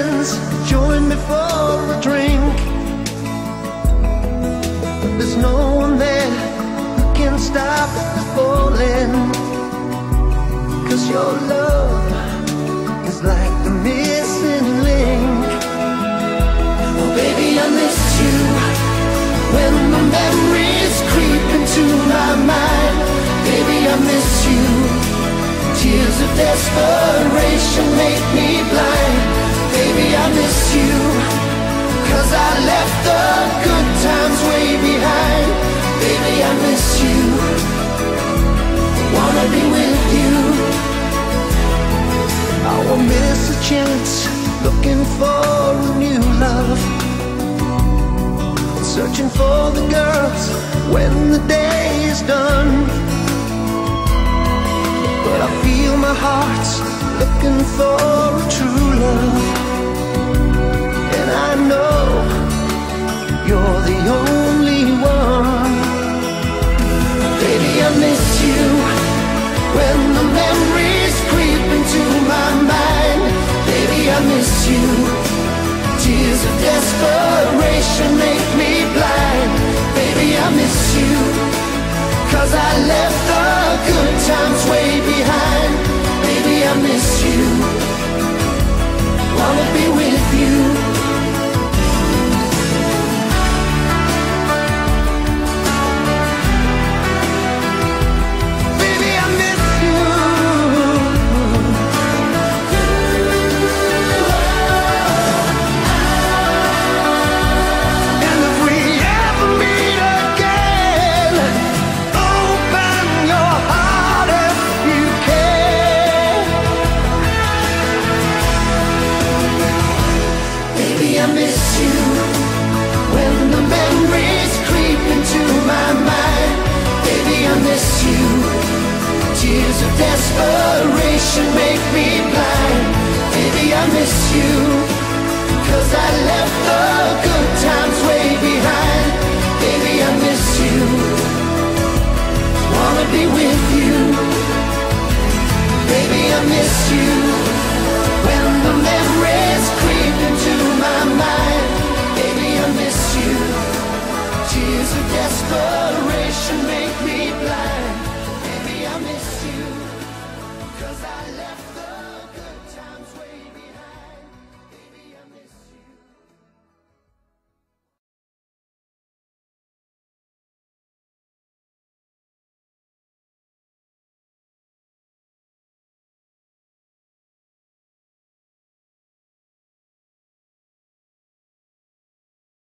friends join me for a drink. There's no one there who can stop falling. Cause your love is like the missing chance looking for a new love. Searching for the girls when the day is done. But I feel my heart's looking for a true love. And I know left the good times way behind. Baby, I miss you. Desperation make me blind. Baby, I miss you. Cause I left the good times way behind. Baby, I miss you. Wanna be with you. Baby, I miss you.